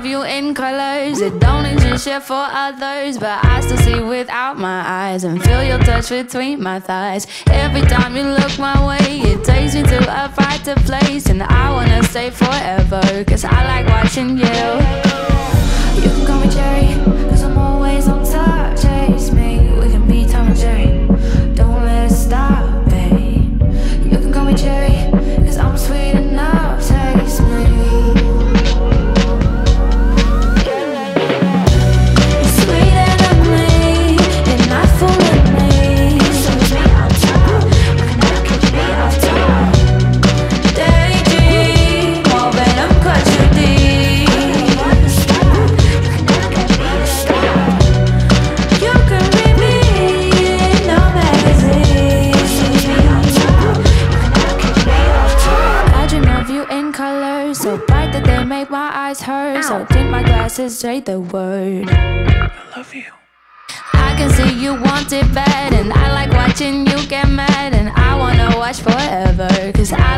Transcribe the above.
love you in colors that don't exist yet for others. But I still see without my eyes and feel your touch between my thighs. Every time you look my way, it takes me to a brighter place. And I wanna stay forever, cause I like watching you. Colors so bright that they make my eyes hurt. So tint my glasses, say the word. I love you. I can see you want it bad, and I like watching you get mad, and I wanna watch forever. Cause I